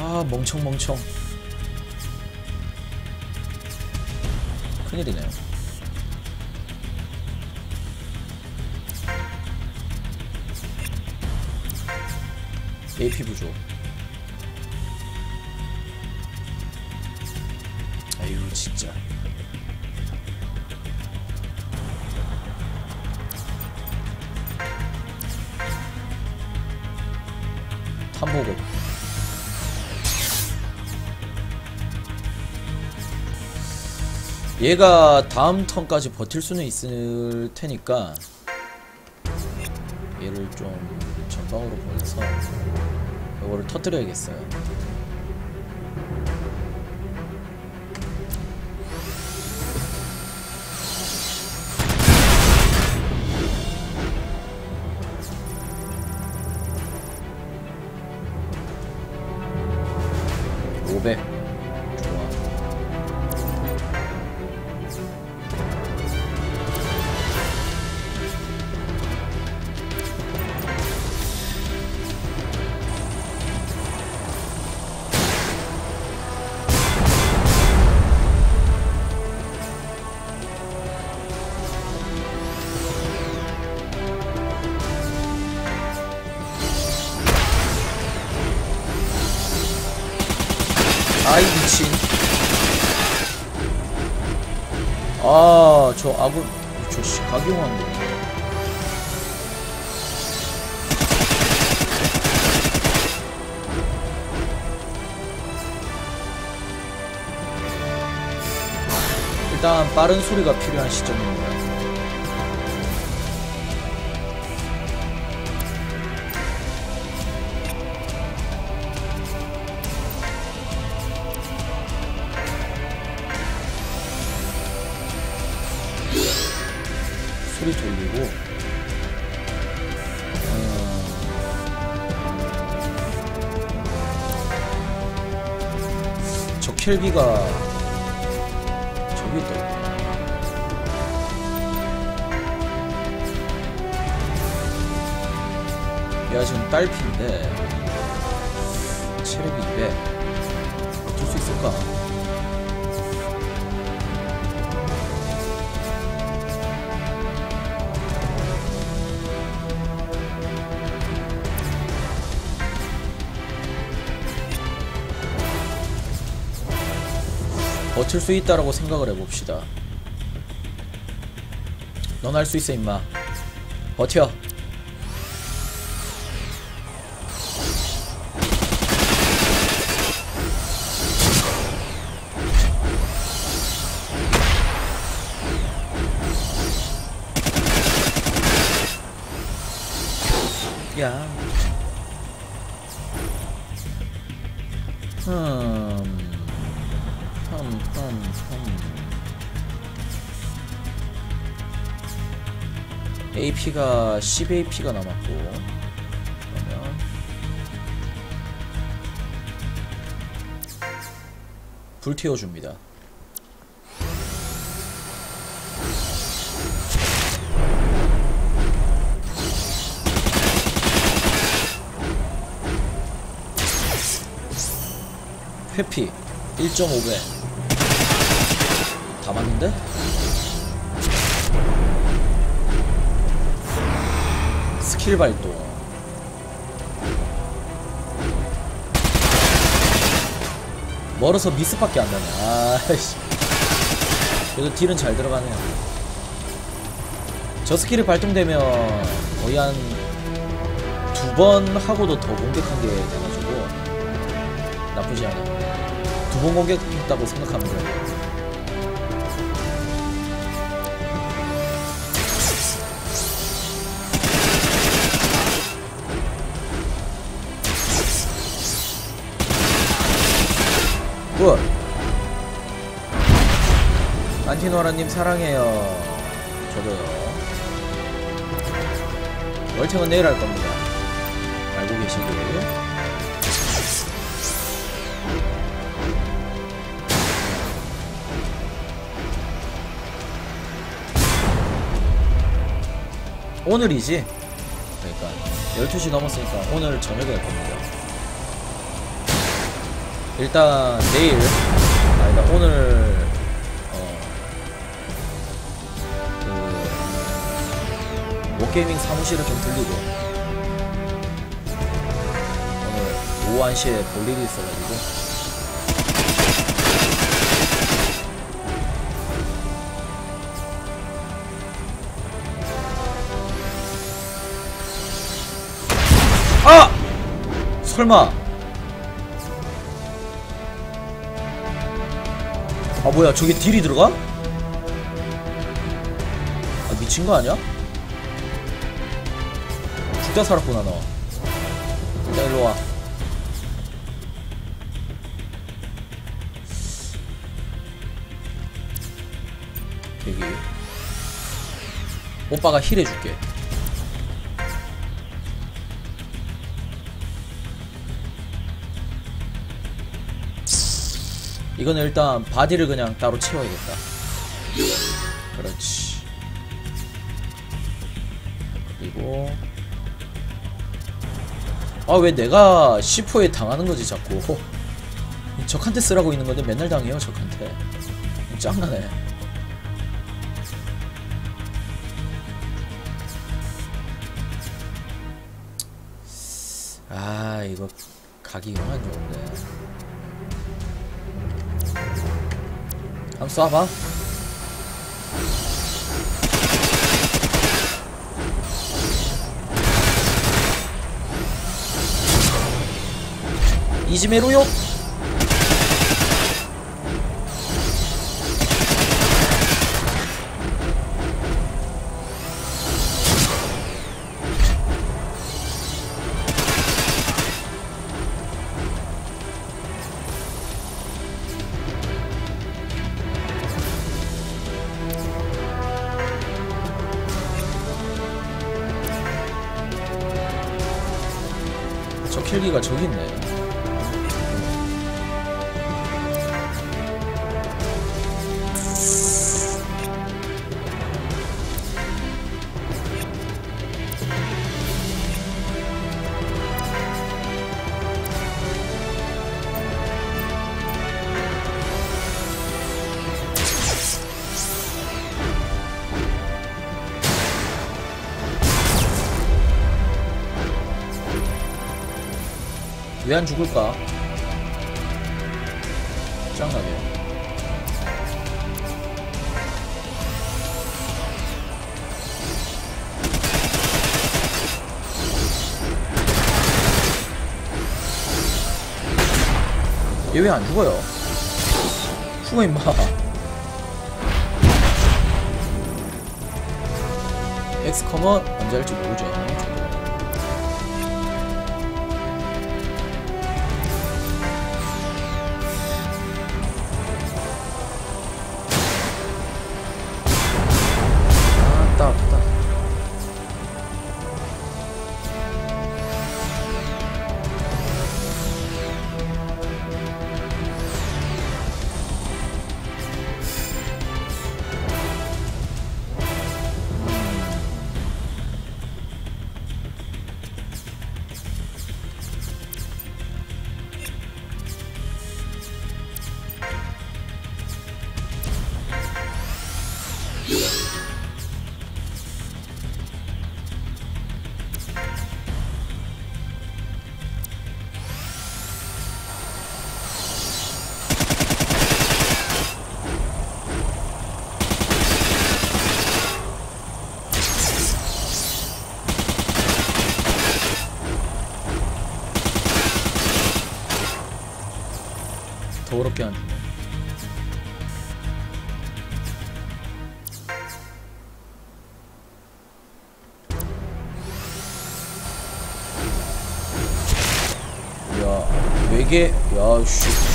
아 멍청 멍청. 큰일이네요. AP 부족. 아유 진짜. 탐보고 얘가 다음 턴까지 버틸 수는 있을 테니까 얘를 좀 전방으로 보내서 이거를 터뜨려야겠어요. 저 아군 저씨 각용한데 일단 빠른 소리가 필요한 시점입니다 켈비가 저기 있다 얘가 지금 딸피인데 체력이 200 어쩔 수 있을까? 버틸 수 있다라고 생각을 해봅시다. 넌 할 수 있어 임마. 버텨. AP가 10AP가 남았고 그러면 불 태워줍니다. 회피 1.5배 다 맞는데? 발동. 멀어서 미스밖에 안 나네. 아이씨. 그래도 deal은 잘 들어가네요. 저 skill이 발동되면 거의 한 두 번 하고도 더 공격한 게 돼가지고 나쁘지 않아 두번 공격했다고 생각하면 돼 굿. 안티노라님 사랑해요. 저도요. 월팅은 내일 할 겁니다. 알고 계시길. 오늘이지? 그러니까 12시 넘었으니까 오늘 저녁에 할 겁니다 일단 내일 아니다 오늘 어, 그 워게이밍 사무실을 좀 들리고 오늘 오후 1시에 볼 일이 있어가지고 아! 설마 아 뭐야 저게 딜이 들어가? 아 미친 거 아니야? 죽다 살았구나 너 일단 일로 와 여기 오빠가 heal 해줄게 이거는 일단 body를 그냥 따로 채워야겠다. 그렇지. 그리고 아 왜 내가 C4에 당하는 거지 자꾸. 적한테 쓰라고 있는 건데 맨날 당해요 적한테. 짱나네. 아 이거 각이 영한 좋은데 한번 쏴봐. 이지메로요 저 킬기가 저기 있 안 죽을까? 짱나게 얘 왜 안 죽어요? 죽어 임마 엑스컴은 언제 할지 모르죠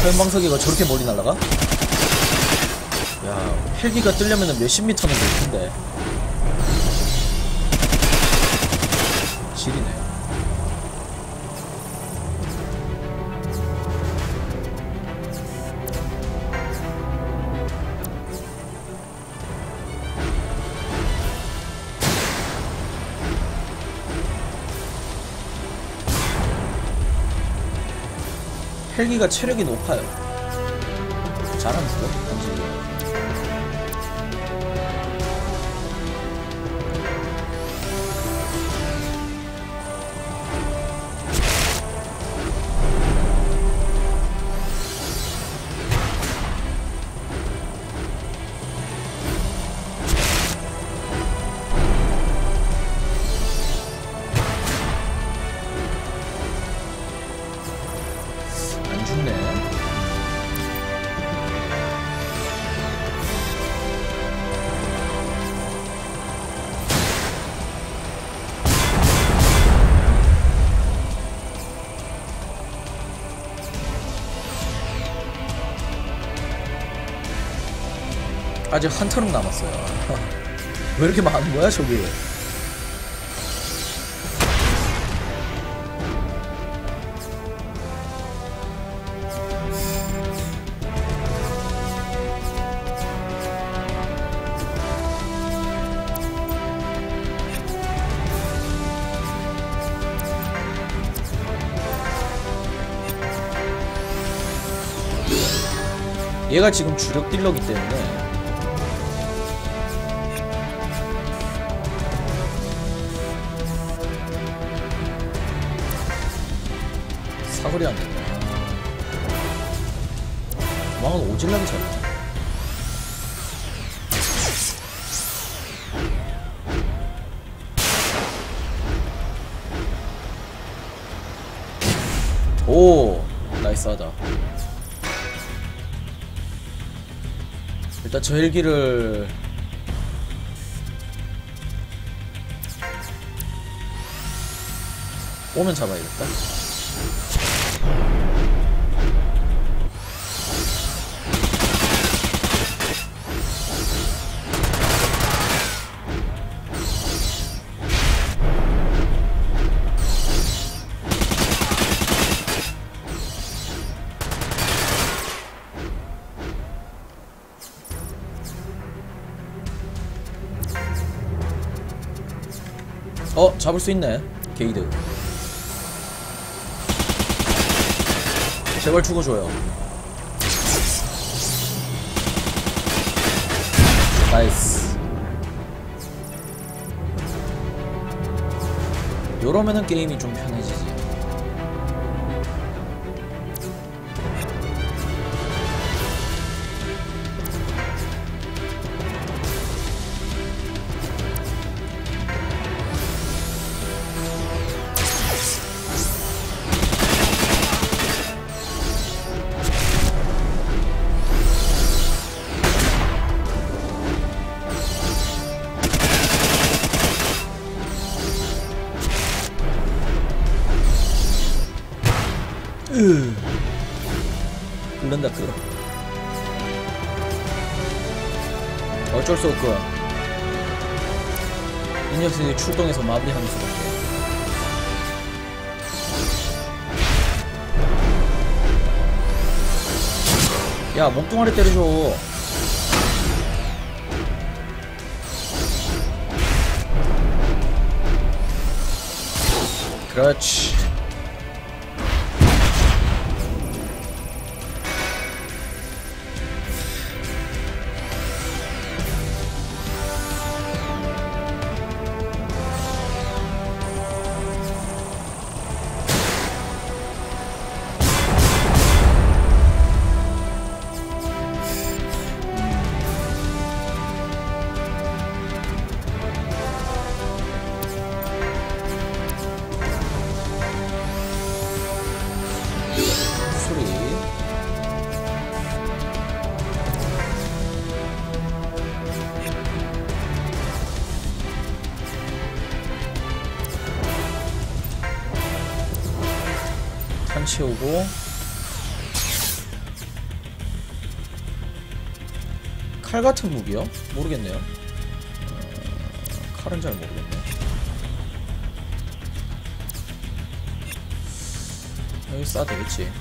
화염방사기가 저렇게 멀리 날아가? 야 헬기가 뜨려면 몇십 미터는 될 텐데 지리네 헬기가 체력이 높아요. 잘하면 죽어. 아직 한 터름 남았어요. 왜 이렇게 많은 거야, 저기? 얘가 지금 주력 딜러기 때문에 사거리 안 된다. 망은 오질라게 잘해. 오, 나이스하다. 일단 저 헬기를 오면 잡아야겠다. 잡을 수 있네. 게이드. 제발 죽어줘요. 나이스. 요러면은 게임이 좀 편해지지. 야 목동아리 때려줘. 그렇지. 수 채우고 칼 같은 무기요? 모르겠네요. 어, 칼은 잘 모르겠네. 여기 쏴 되겠지.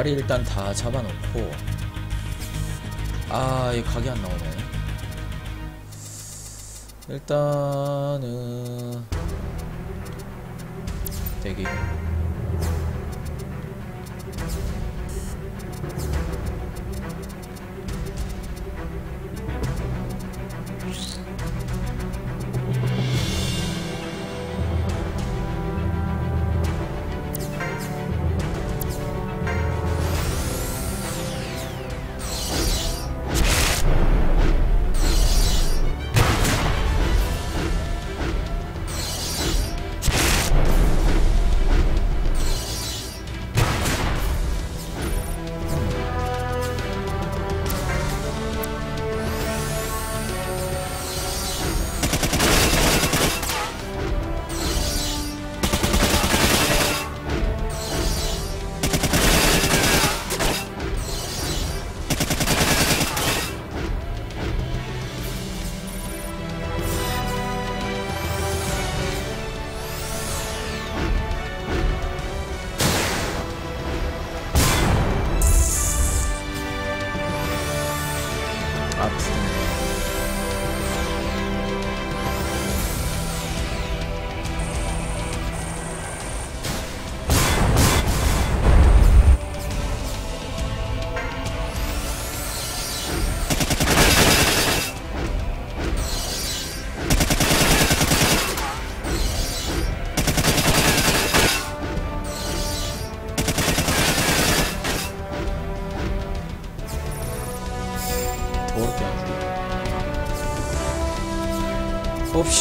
자리 일단 다 잡아놓고 아, 이 각이 안 나오네. 일단은 대기.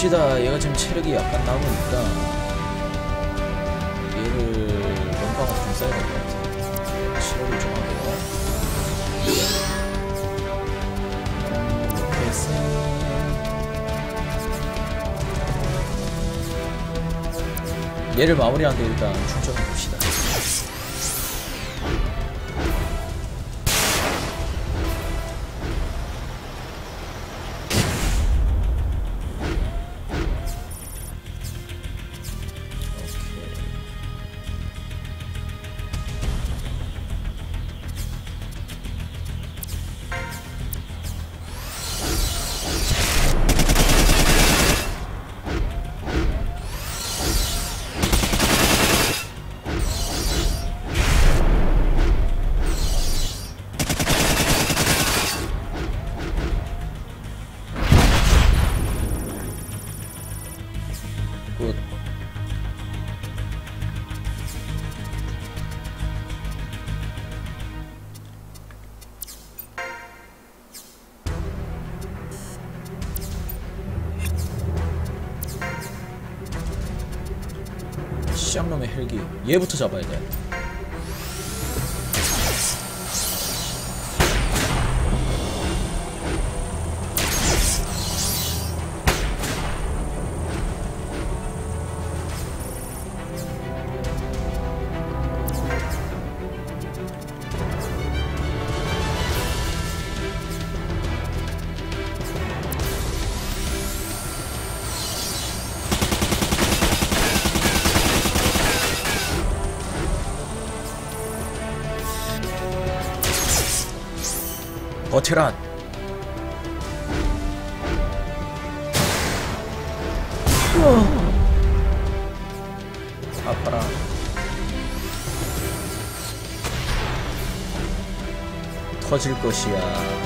봅시다. 얘가 지금 체력이 약간 남으니까 얘를 원방을 좀 써야 될 것 같아. 치료를 좀 하고. 이렇게 해서 얘를 마무리하는데 일단 충전해 봅시다. 시장놈의 헬기 얘부터 잡아야 돼 버테란 아파라. 터질 것이야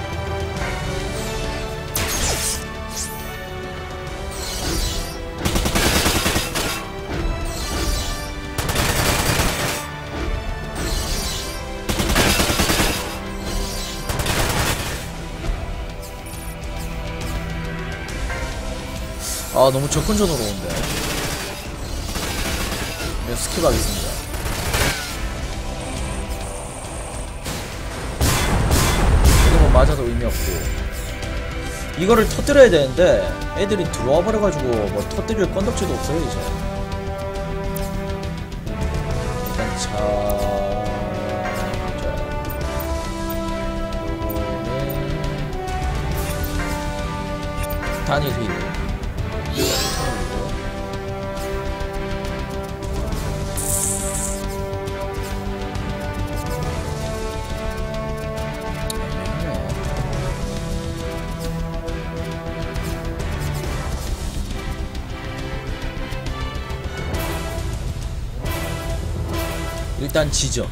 아 너무 접근전으로 오는데. 그냥 skip 하겠습니다. 이거 뭐 맞아도 의미 없고. 이거를 터뜨려야 되는데 애들이 들어와 버려가지고 뭐 터뜨릴 건덕지도 없어요 이제. 일단 자... 단일 휘 일단 지져.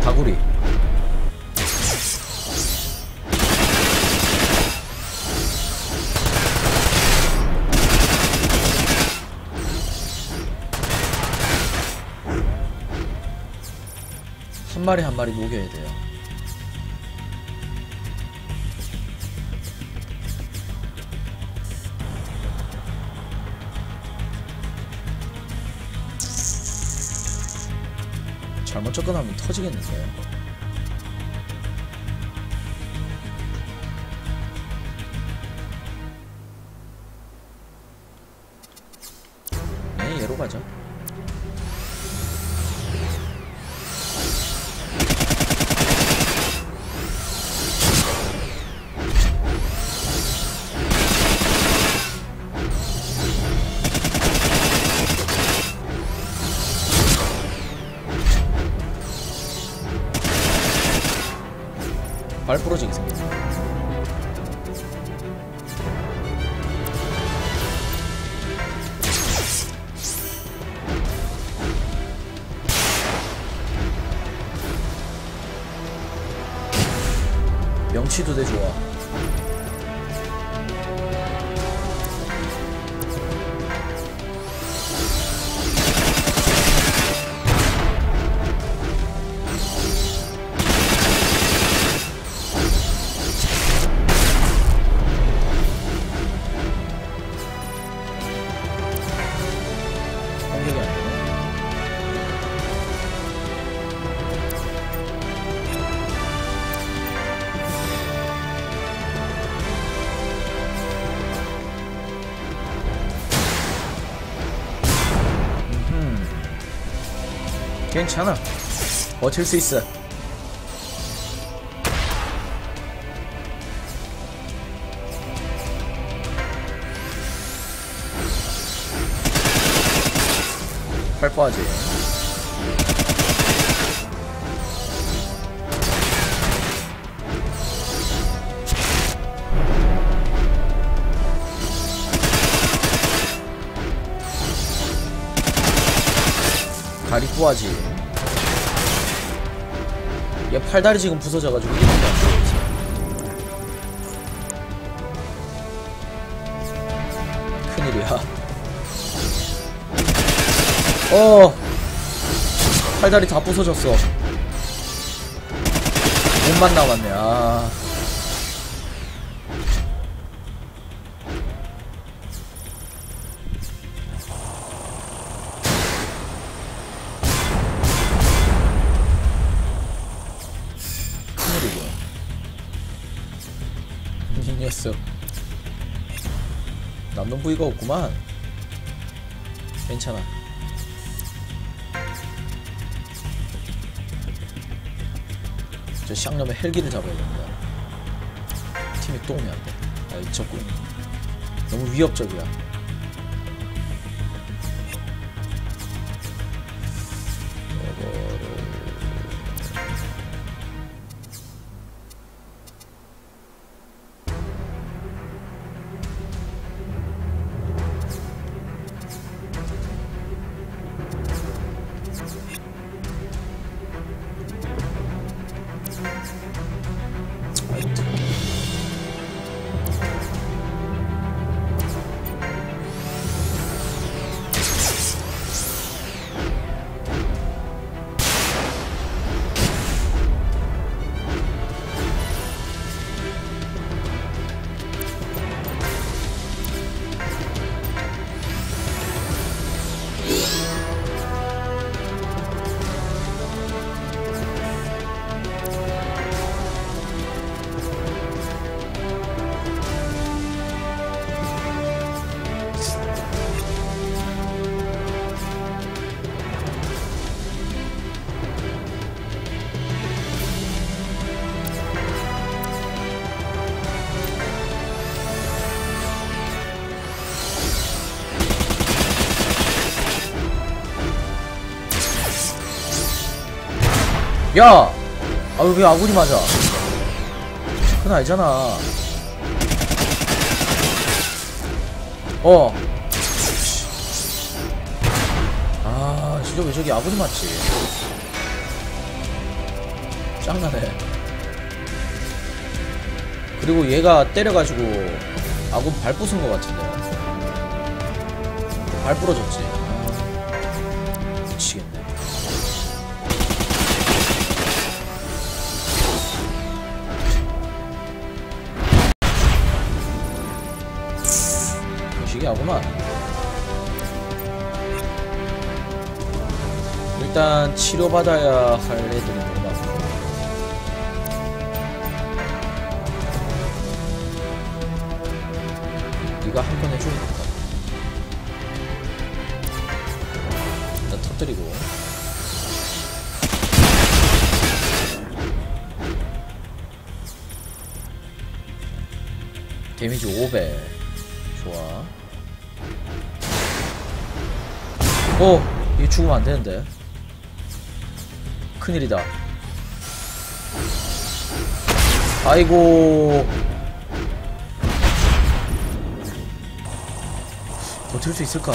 다구리. 한 마리 한 마리 녹여야 돼요. 잘못 접근하면 터지겠는데. 명치도 돼 괜찮아. 버틸 수 있어. 팔빠지. 다리 뿌아지. 얘 팔다리 지금 부서져가지고 이렇게 안 보이지. 큰일이야. 어 팔다리 다 부서졌어 몸만 남았네 아 부위가 없구만 괜찮아 저 쌍놈의 헬기를 잡아야 됩니다. 팀이 또 오면 안 돼. 아, 이 적군. 너무 위협적이야. 야! 아왜 아군이 맞아 그건 알잖아 어 아, 진짜 왜 저기 아군이 맞지? 짱나네. 그리고 얘가 때려가지고 아군 발 부순 것 같은데. 발 부러졌지. 치료받아야 할 애들은 너무 많고. 네가 한 번 해줘야겠다. 일단 터뜨리고. 데미지 500 좋아 오! 이거 죽으면 안 되는데 큰일이다. 아이고. 버틸 수 있을까?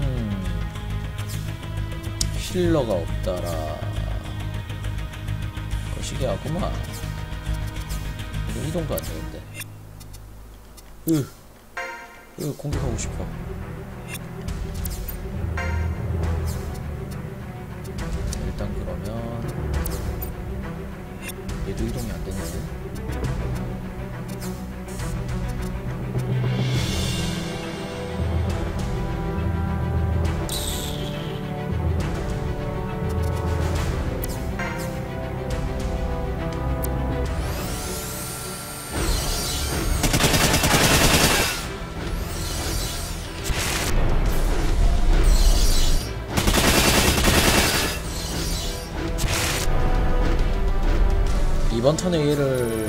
음, 힐러가 없다라. 거시기 하구만. 이거 이동도 안 되는데. 으, 으 공격하고 싶어 턴에 얘를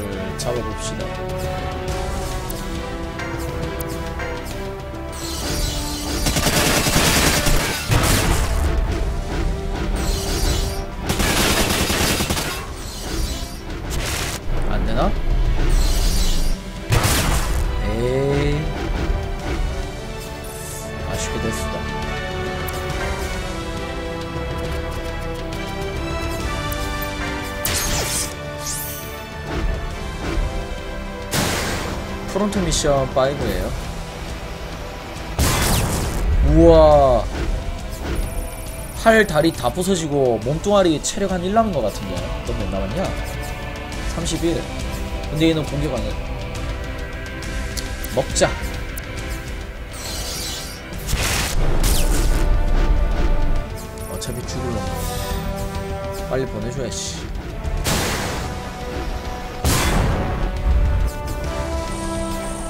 미션 5에요. 우와. 팔 다리 다 부서지고 몸뚱아리 체력 한 1 남은 것 같은데. 넌몇 남았냐? 31 근데 얘는 공격 안 해. 먹자. 어차피 죽을 놈. 빨리 보내줘야지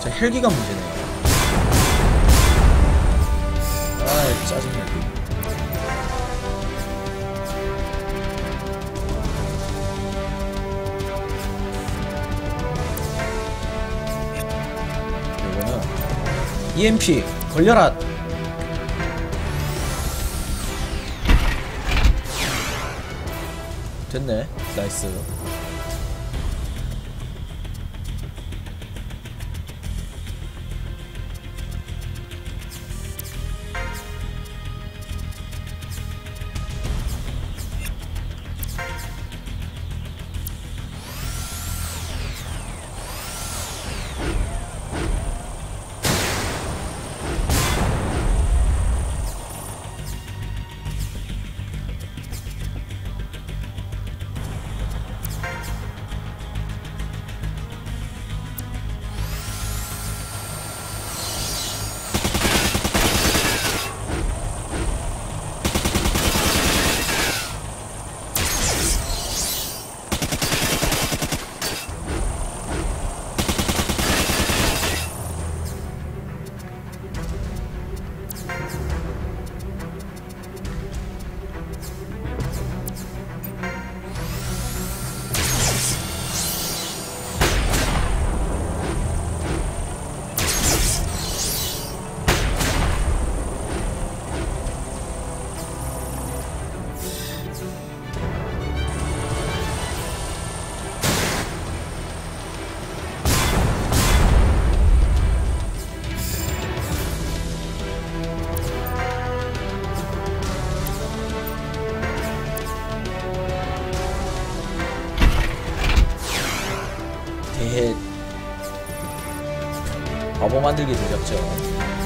자 헬기가 문제네요. 아 짜증나. 요거는 EMP 걸려라. 됐네. 나이스 에헤 바보 만들기 되셨죠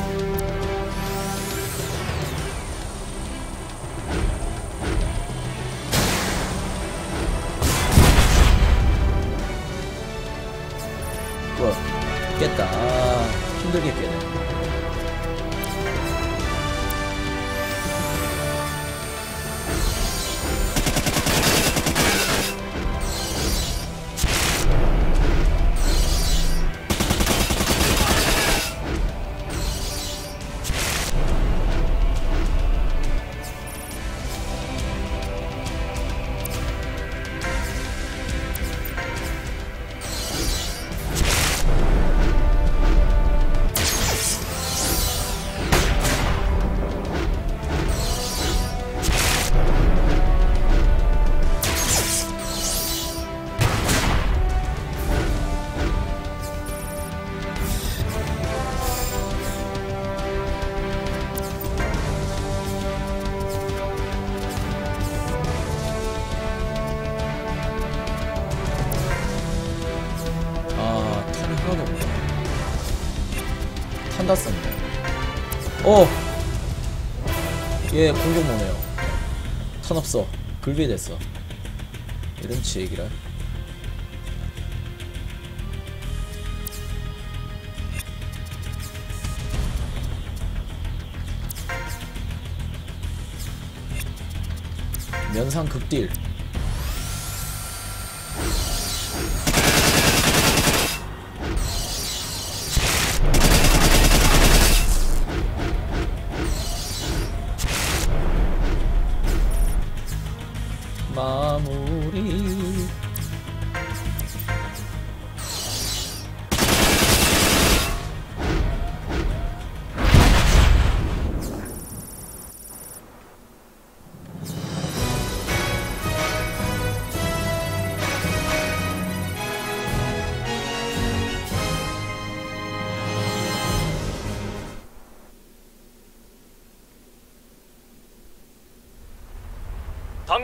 썼네 어! 얘 공격 못해요. 탄 없어. 글비됐어. 이런 치 얘기라. 면상 극딜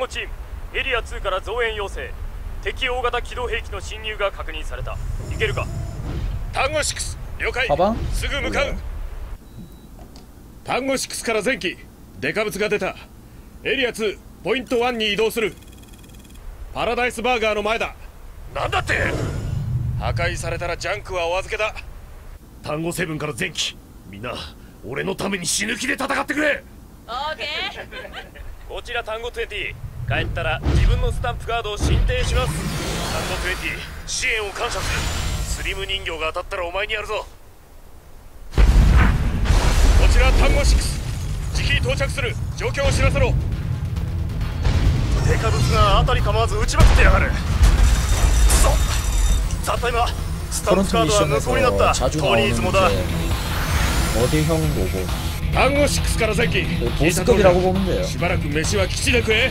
単語チームエリア2から増援要請。敵大型機動兵器の侵入が確認された。いけるか？単語6了解?すぐ向かう。単語6から前期デカブツが出た。エリア2ポイント1に移動する。パラダイスバーガーの前だ。なんだって？破壊されたらジャンクはお預けだ。単語7から前期。みんな俺のために死ぬ気で戦ってくれ。オーケー。こちら単語20帰ったら自分のスタンプカードを進呈します単語20支援を感謝するスリム人形が当たったらお前にやるぞこちら単語6時期到着する状況を知らせろデカブツが辺り構わず撃ちまくってやがるくそたった今スタンプ 프론트 カードは無効になった 미션에서 자주 トニ 나오는 ーズもだ 이제 어디형 로봇 単語6から前期 보스급이라고 보면 돼요 しばらく飯は基地で食え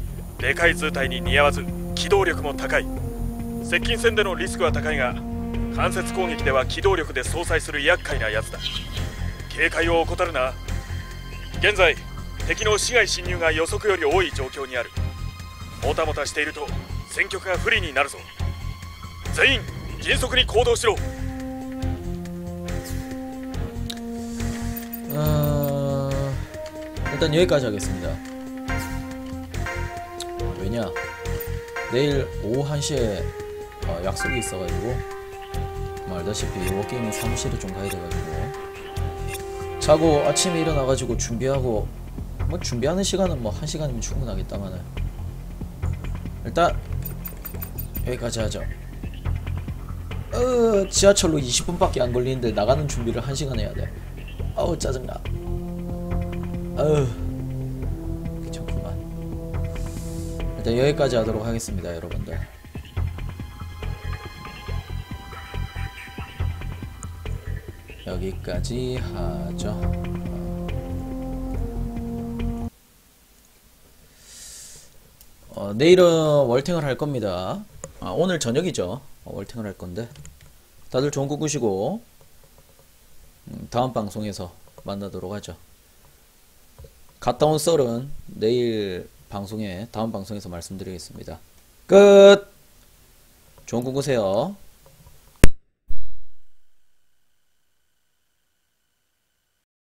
でかい図体に似合わず機動力も高い接近戦でのリスクは高いが間接攻撃では機動力で相殺する厄介なやつだ警戒を怠るな現在敵の市街侵入が予測より多い状況にあるもたもたしていると戦局が不利になるぞ全員迅速に行動しろ 어... 일단 여기까지 하겠습니다 왜냐 내일 오후 1시에 어, 약속이 있어가지고 뭐 알다시피 워게임ing 사무실에 좀 가야 돼가지고. 자고 아침에 일어나가지고 준비하고 뭐 준비하는 시간은 뭐 1시간이면 충분하겠다마는. 일단 여기까지 하죠. 어, 지하철로 20분밖에 안 걸리는데 나가는 준비를 1시간 해야 돼. 아우 짜증나. 아우 일단 여기까지 하도록 하겠습니다 여러분들 여기까지 하죠 어, 내일은 월탱을 할 겁니다. 아, 오늘 저녁이죠. 어, 월탱을 할 건데. 다들 좋은 꿈 꾸시고, 음, 다음 방송에서 만나도록 하죠. 갔다 온 썰은 내일 방송에, 다음 방송에서 말씀드리겠습니다. 끝! 좋은 꿈 꾸세요.